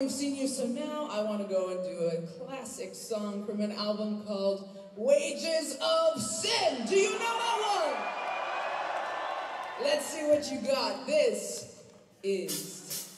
I've seen you, so now I want to go and do a classic song from an album called Wages of Sin. Do you know that one? Let's see what you got. This is.